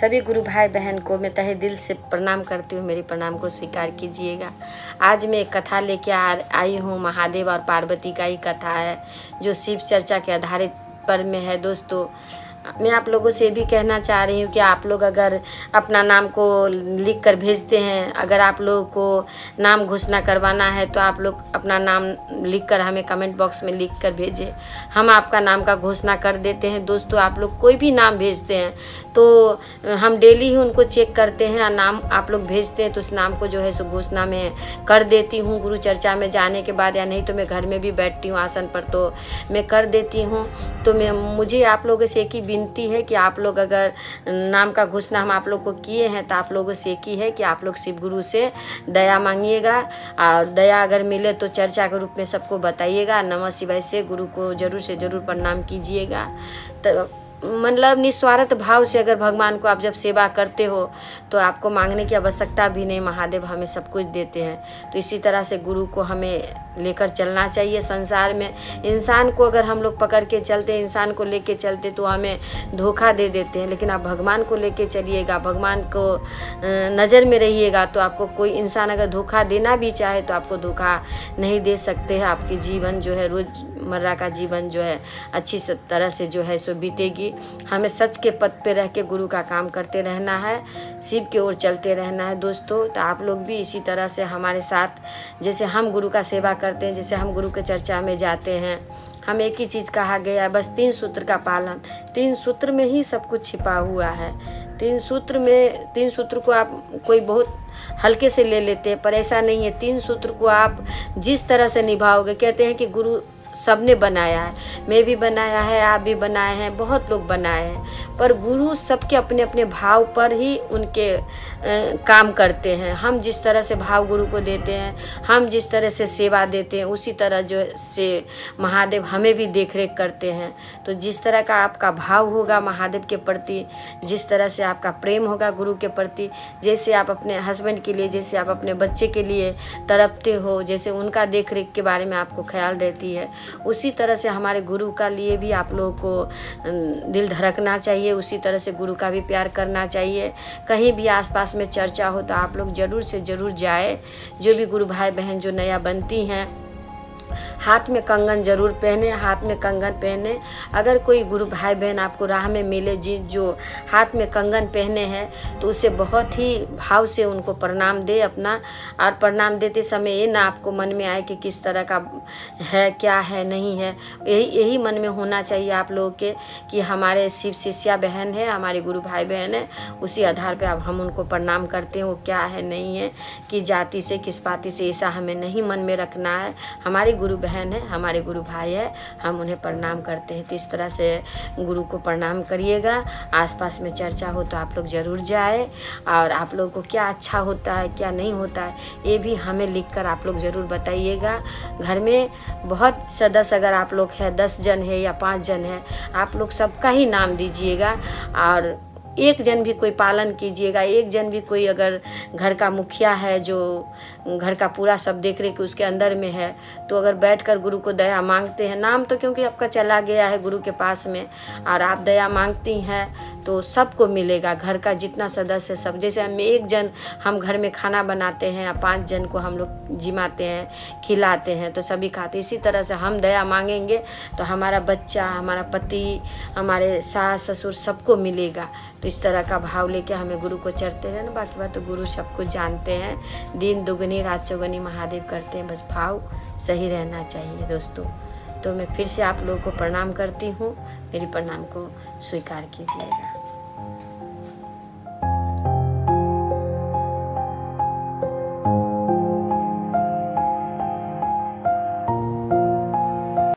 सभी गुरु भाई बहन को मैं तहे दिल से प्रणाम करती हूँ। मेरे प्रणाम को स्वीकार कीजिएगा। आज मैं एक कथा लेके आई हूँ। महादेव और पार्वती का ही कथा है, जो शिव चर्चा के आधारित पर में है। दोस्तों मैं आप लोगों से भी कहना चाह रही हूँ कि आप लोग अगर अपना नाम को लिख कर भेजते हैं, अगर आप लोगों को नाम घोषणा करवाना है तो आप लोग अपना नाम लिख कर हमें कमेंट बॉक्स में लिख कर भेजें। हम आपका नाम का घोषणा कर देते हैं। दोस्तों, आप लोग कोई भी नाम भेजते हैं तो हम डेली ही उनको चेक करते हैं नाम आप लोग भेजते हैं तो उस नाम को जो है सो घोषणा में कर देती हूँ। गुरु चर्चा में जाने के बाद या नहीं तो मैं घर में भी बैठती हूँ आसन पर तो मैं कर देती हूँ। तो मैं, मुझे आप लोगों से एक ही विनती है कि आप लोग अगर नाम का घोषणा हम आप लोग को किए हैं तो आप लोगों से की है कि आप लोग शिव गुरु से दया मांगिएगा। और दया अगर मिले तो चर्चा के रूप में सबको बताइएगा। नमः शिवाय से गुरु को ज़रूर से ज़रूर प्रणाम कीजिएगा। तो मतलब निस्वार्थ भाव से अगर भगवान को आप जब सेवा करते हो तो आपको मांगने की आवश्यकता भी नहीं। महादेव हमें सब कुछ देते हैं। तो इसी तरह से गुरु को हमें लेकर चलना चाहिए संसार में। इंसान को अगर हम लोग पकड़ के चलते, इंसान को लेके चलते तो हमें धोखा दे देते हैं। लेकिन आप भगवान को लेके चलिएगा, भगवान को नज़र में रहिएगा तो आपको कोई इंसान अगर धोखा देना भी चाहे तो आपको धोखा नहीं दे सकते हैं। आपके जीवन जो है रोज़मर्रा का जीवन जो है, अच्छी तरह से जो है सो बीतेगी। हमें सच के पद पे रह के गुरु का काम करते रहना है, शिव की ओर चलते रहना है दोस्तों। तो आप लोग भी इसी तरह से हमारे साथ, जैसे हम गुरु का सेवा करते हैं, जैसे हम गुरु के चर्चा में जाते हैं। हम एक ही चीज़ कहा गया है, बस तीन सूत्र का पालन। तीन सूत्र में ही सब कुछ छिपा हुआ है। तीन सूत्र में, तीन सूत्र को आप कोई बहुत हल्के से ले लेते हैं, पर ऐसा नहीं है। तीन सूत्र को आप जिस तरह से निभाओगे, कहते हैं कि गुरु सबने बनाया है। मैं भी बनाया है आप भी बनाए हैं बहुत लोग बनाए हैं। पर गुरु सबके अपने अपने भाव पर ही उनके आ, काम करते हैं। हम जिस तरह से भाव गुरु को देते हैं हम जिस तरह से सेवा देते हैं उसी तरह जो से महादेव हमें भी देख रेख करते हैं। तो जिस तरह का आपका भाव होगा महादेव के प्रति जिस तरह से आपका प्रेम होगा गुरु के प्रति जैसे आप अपने हस्बैंड के लिए जैसे आप अपने बच्चे के लिए तड़पते हो जैसे उनका देख रेख के बारे में आपको ख्याल रहती है उसी तरह से हमारे गुरु का लिए भी आप लोगों को दिल धड़कना चाहिए, उसी तरह से गुरु का भी प्यार करना चाहिए। कहीं भी आसपास में चर्चा हो तो आप लोग ज़रूर से ज़रूर जाए। जो भी गुरु भाई बहन जो नया बनती हैं हाथ में कंगन ज़रूर पहने, हाथ में कंगन पहने। अगर कोई गुरु भाई बहन आपको राह में मिले जी, जो हाथ में कंगन पहने हैं तो उसे बहुत ही भाव से उनको प्रणाम दे अपना। और प्रणाम देते समय ये ना आपको मन में आए कि किस तरह का है, क्या है, नहीं है। यही यही मन में होना चाहिए आप लोगों के कि हमारे शिव शिष्या बहन है, हमारे गुरु भाई बहन है, उसी आधार पर अब हम उनको प्रणाम करते हैं, वो क्या है, नहीं है कि जाति से, किस पाति से, ऐसा हमें नहीं मन में रखना है। हमारी गुरु बहन है, हमारे गुरु भाई है, हम उन्हें प्रणाम करते हैं। तो इस तरह से गुरु को प्रणाम करिएगा। आसपास में चर्चा हो तो आप लोग ज़रूर जाए। और आप लोगों को क्या अच्छा होता है, क्या नहीं होता है, ये भी हमें लिख कर आप लोग ज़रूर बताइएगा। घर में बहुत सदस्य अगर आप लोग हैं, दस जन है या पाँच जन है, आप लोग सबका ही नाम दीजिएगा। और एक जन भी कोई पालन कीजिएगा, एक जन भी कोई अगर घर का मुखिया है जो घर का पूरा सब देख रेख उसके अंदर में है तो अगर बैठकर गुरु को दया मांगते हैं, नाम तो क्योंकि आपका चला गया है गुरु के पास में, और आप दया मांगती हैं तो सबको मिलेगा, घर का जितना सदस्य सब। जैसे हम एक जन, हम घर में खाना बनाते हैं या पाँच जन को हम लोग जिमाते हैं, खिलाते हैं तो सभी खाते इसी तरह से हम दया मांगेंगे तो हमारा बच्चा, हमारा पति, हमारे सास, ससुर सबको मिलेगा। तो इस तरह का भाव लेके हमें गुरु को चढ़ते रहना। बाकी बात तो गुरु सब कुछ जानते हैं। दिन, दुगनी रात चौगनी, महादेव करते हैं। बस भाव सही रहना चाहिए दोस्तों। तो मैं फिर से आप लोगों को प्रणाम करती हूँ। मेरी प्रणाम को स्वीकार कीजिएगा। Thank you.